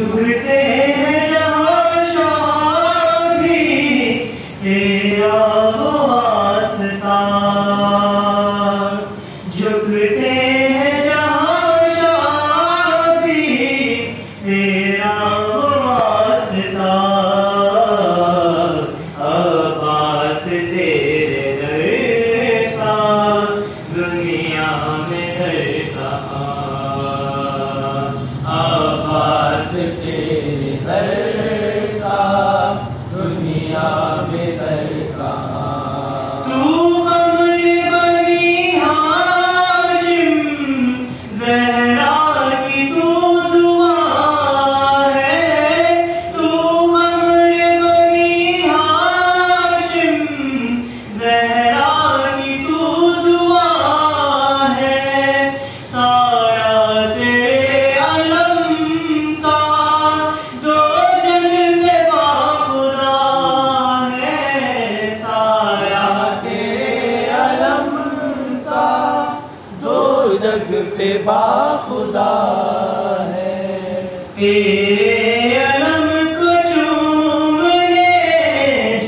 눈을 뗄 주여 جگ پہ با خدا ہے۔ تیرے علم کو چومنے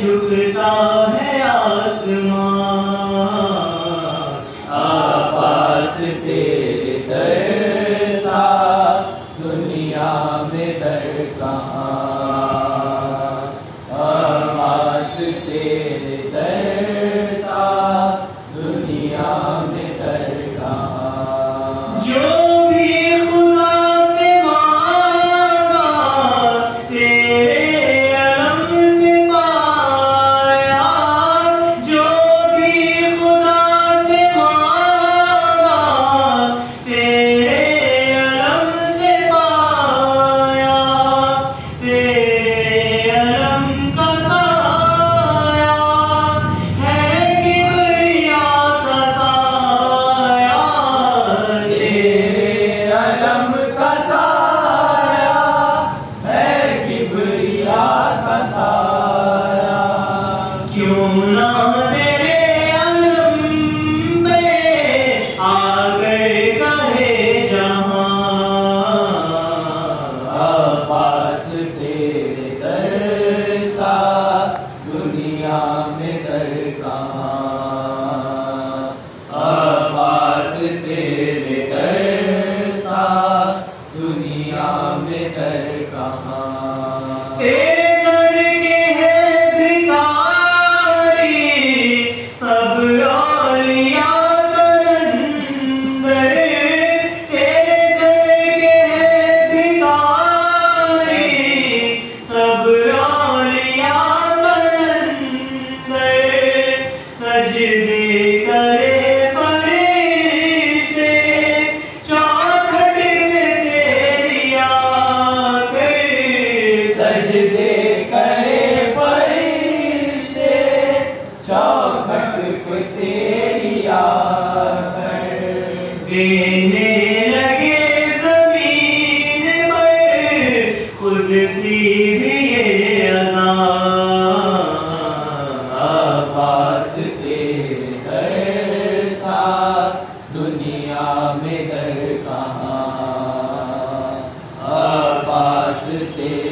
جھکتا ہے آسمان آپاس تیرے درسا دنیا میں در کہاں ter